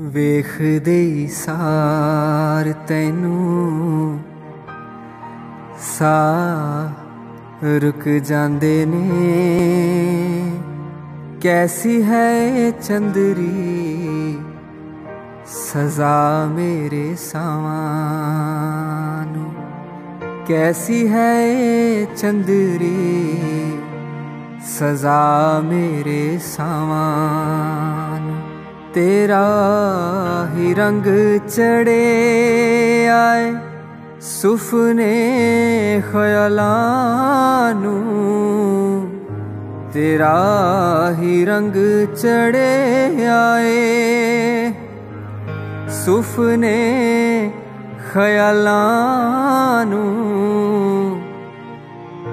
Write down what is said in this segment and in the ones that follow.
ਵੇਖਦੇ ਸਾਰ ਤੈਨੂੰ। ਸਾ ਰੁਕ ਜਾਂਦੇ ਨੇ। ਕੈਸੀ ਹੈ ਚੰਦਰੀ? ਸਜ਼ਾ ਮੇਰੇ ਸਾਵਾਂ ਨੂੰ। ਕੈਸੀ ਹੈ ਚੰਦਰੀ? ਸਜ਼ਾ ਮੇਰੇ ਸਾਵਾਂ ਨੂੰ। ਤੇਰਾ ਹੀ ਰੰਗ ਚੜੇ ਆਏ ਸੁਫਨੇ ਖਿਆਲਾਂ ਨੂੰ ਤੇਰਾ ਹੀ ਰੰਗ ਚੜੇ ਆਏ ਸੁਫਨੇ ਖਿਆਲਾਂ ਨੂੰ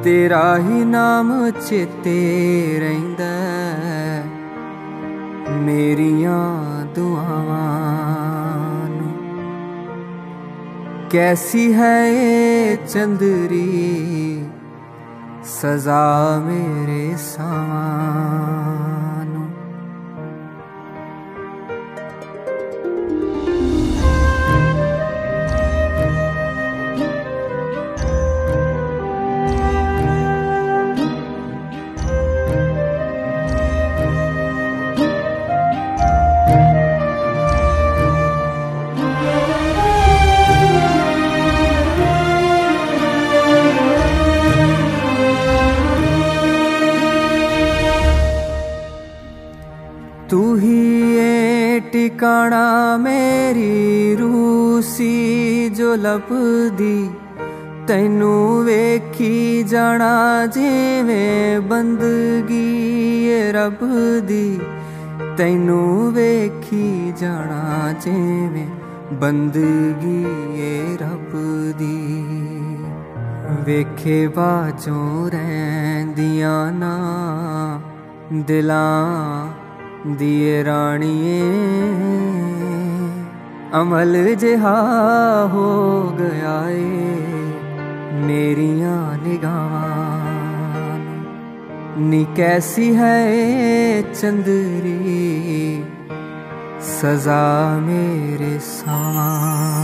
ਤੇਰਾ ਹੀ ਨਾਮ ਚੇਤੇ ਰਹਿੰਦਾ ਮੇਰੀਆਂ ਦੁਆਵਾਂ ਨੂੰ ਕੈਸੀ ਹੈ ਇਹ ਚੰਦਰੀ ਸਜ਼ਾ ਮੇਰੇ ਤੂੰ ਹੀ ਏ ਟਿਕਾਣਾ ਮੇਰੀ ਰੂਸੀ ਜੋ ਲੱਭਦੀ ਤੈਨੂੰ ਵੇਖੀ ਜਾਣਾ ਜਿਵੇਂ ਬੰਦਗੀ ਏ ਰੱਬ ਦੀ ਤੈਨੂੰ ਵੇਖੀ ਜਾਣਾ ਜਿਵੇਂ ਬੰਦਗੀ ਏ ਰੱਬ ਦੀ ਵੇਖੇ ਬਾਝੋਂ ਰਹਿੰਦੀਆਂ ਨਾ ਦਿਲਾਂ ਦੀਏ ਰਾਣੀਏ ਅਮਲ ਜਿਹਾ ਹੋ ਗਿਆ ਏ, ਮੇਰੀਆਂ ਨਿਗਾਹਾਂ ਨੀ ਕੈਸੀ ਹੈ ਏ ਚੰਦਰੀ, ਸਜ਼ਾ ਮੇਰੇ ਸਾਵਾਂ